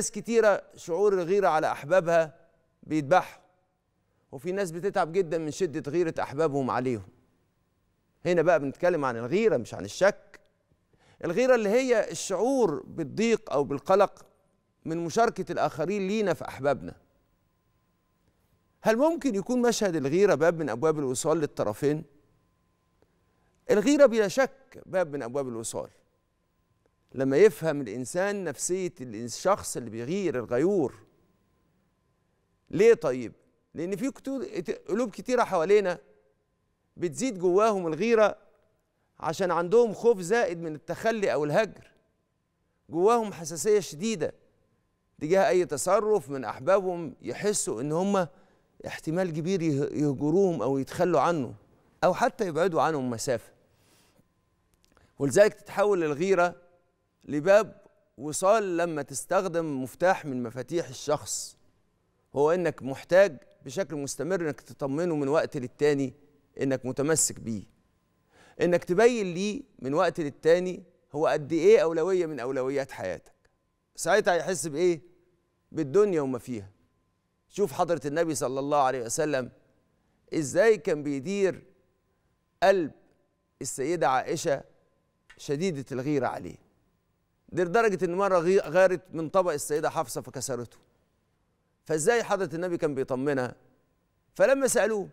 ناس كتيرة شعور الغيرة على أحبابها بيذبحوا وفي ناس بتتعب جدا من شدة غيرة أحبابهم عليهم. هنا بقى بنتكلم عن الغيرة مش عن الشك. الغيرة اللي هي الشعور بالضيق أو بالقلق من مشاركة الآخرين لينا في أحبابنا. هل ممكن يكون مشهد الغيرة باب من أبواب الوصال للطرفين؟ الغيرة بلا شك باب من أبواب الوصال. لما يفهم الإنسان نفسية الشخص اللي بيغير الغيور. ليه طيب؟ لأن في قلوب كتيرة حوالينا بتزيد جواهم الغيرة عشان عندهم خوف زائد من التخلي أو الهجر. جواهم حساسية شديدة تجاه أي تصرف من أحبابهم يحسوا إن هم احتمال كبير يهجروهم أو يتخلوا عنه أو حتى يبعدوا عنهم مسافة. ولذلك تتحول الغيرة لباب وصال لما تستخدم مفتاح من مفاتيح الشخص. هو إنك محتاج بشكل مستمر إنك تطمنه من وقت للتاني إنك متمسك بيه. إنك تبين ليه من وقت للتاني هو قد إيه أولوية من أولويات حياتك. ساعتها هيحس بإيه؟ بالدنيا وما فيها. شوف حضرة النبي صلى الله عليه وسلم إزاي كان بيدير قلب السيدة عائشة شديدة الغيرة عليه. لدرجة إن مرة غارت من طبق السيدة حفصة فكسرته. فإزاي حضرة النبي كان بيطمنها؟ فلما سألوه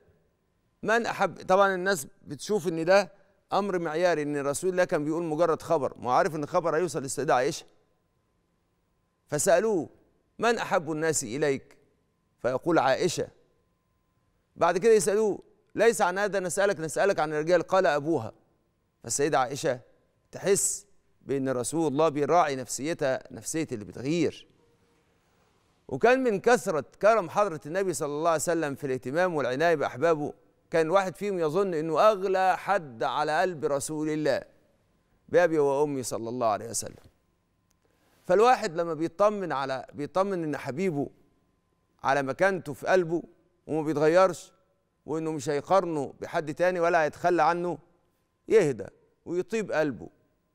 من احب طبعا الناس بتشوف إن ده أمر معياري إن رسول الله كان بيقول مجرد خبر ما عارف إن الخبر هيوصل للسيدة عائشة. فسألوه من أحب الناس إليك؟ فيقول عائشة. بعد كده يسألوه ليس عن هذا نسألك نسألك عن الرجال؟ قال أبوها. فالسيدة عائشة تحس بأن رسول الله بيراعي نفسيتها نفسية اللي بتغير. وكان من كثرة كرم حضرة النبي صلى الله عليه وسلم في الاهتمام والعناية بأحبابه كان الواحد فيهم يظن إنه أغلى حد على قلب رسول الله بأبي وأمي صلى الله عليه وسلم. فالواحد لما بيطمن على بيطمن إن حبيبه على مكانته في قلبه وما بيتغيرش وإنه مش هيقارنه بحد تاني ولا هيتخلى عنه يهدى ويطيب قلبه.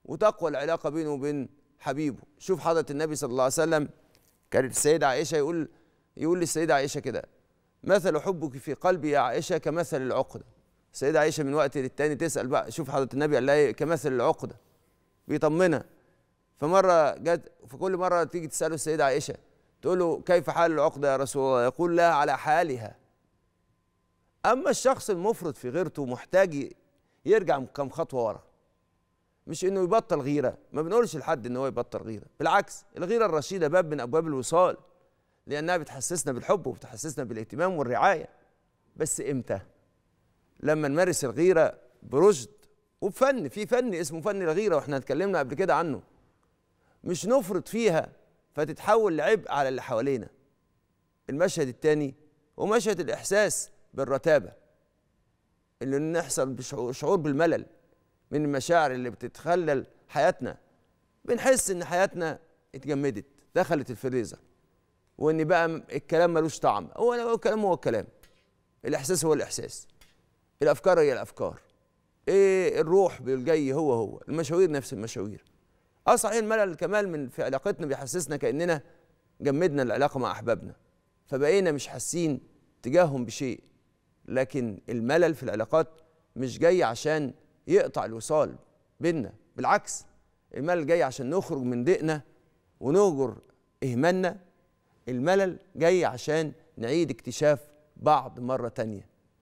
وتقوى العلاقة بينه وبين حبيبه. شوف حضرة النبي صلى الله عليه وسلم كانت السيدة عائشة يقول يقول للسيدة عائشة كده مثل حبك في قلبي يا عائشة كمثل العقدة. السيدة عائشة من وقت للتاني تسأل بقى شوف حضرة النبي قال لها كمثل العقدة. بيطمنها. فمرة جت فكل مرة تيجي تسأله السيدة عائشة تقول له كيف حال العقدة يا رسول الله؟ يقول لها على حالها. أما الشخص المفرط في غيرته محتاج يرجع كم خطوة ورا. مش إنه يبطل غيرة. ما بنقولش لحد إن هو يبطل غيرة. بالعكس الغيرة الرشيدة باب من أبواب الوصال لأنها بتحسسنا بالحب وبتحسسنا بالاهتمام والرعاية. بس إمتى؟ لما نمارس الغيرة برشد وبفن في فن اسمه فن الغيرة وإحنا اتكلمنا قبل كده عنه. مش نفرط فيها فتتحول لعبء على اللي حوالينا. المشهد الثاني هو مشهد الإحساس بالرتابة اللي نحصل بشعور بالملل. من المشاعر اللي بتتخلل حياتنا. بنحس إن حياتنا اتجمدت دخلت الفريزر وإن بقى الكلام ملوش طعم. هو الكلام هو الكلام الإحساس هو الإحساس. الأفكار هي الأفكار. إيه الروح بالجاي هو هو. المشاوير نفس المشاوير. آه صحيح الملل الكمال من في علاقتنا بيحسسنا كأننا جمدنا العلاقة مع أحبابنا. فبقينا مش حاسين تجاههم بشيء. لكن الملل في العلاقات مش جاي عشان يقطع الوصال بينا بالعكس الملل جاي عشان نخرج من ضيقنا ونهجر إهمالنا. الملل جاي عشان نعيد اكتشاف بعض مرة تانية.